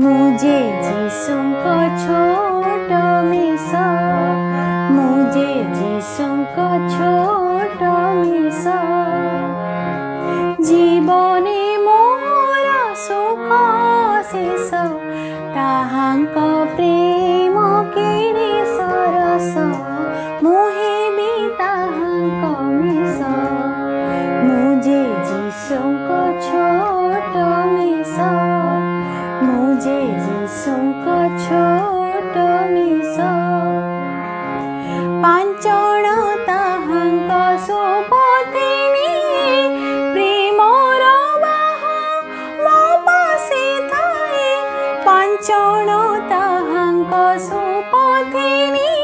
मुझे जीसु छोटो मिसो मुझे जिसुको छोटो मिसो। জীবনে মোর সুখ যে যিশুক ছোট মিশ পাঞ্চন पञ्चणो तहं कसोपदिम वासी थे पञ्चणो तहं कसोपति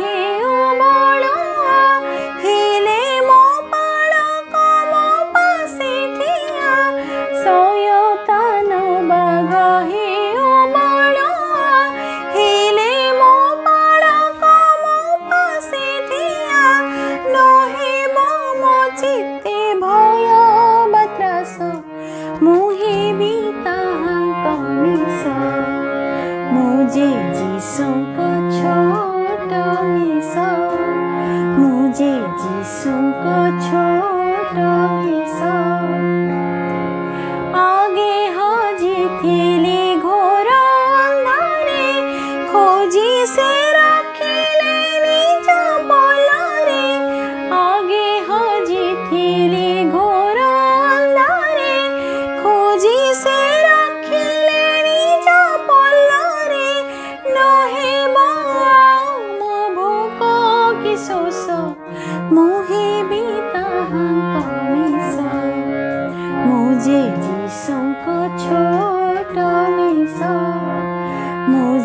जे जी सुको छोटो किसा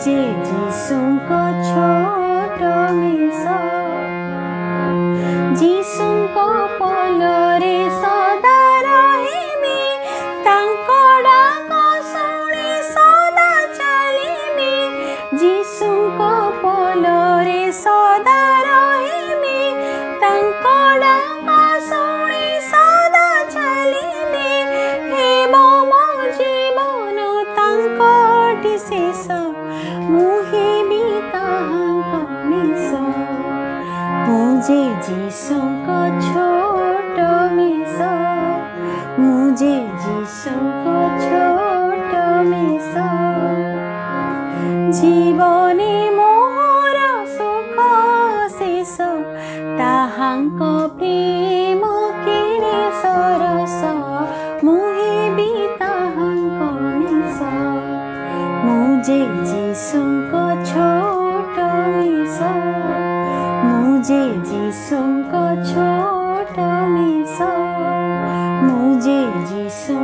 जे जीसु को छोट मिसा जीसुको पलरे सदा रहिमि डाक सुने सदा चलिमि जीसु मुझे जीसु को छोटो मिसो मुझे जीसु को छोटो मिसो জীবনে মোহর সুখ শেষ তাহাঙ্ক প্রেম কিনে সরস মুহিবি তাহাঙ্ক মিশ মুজে যিশুঙ্ক मुझे जीसु का छोड़ मिसो मुझे जीसु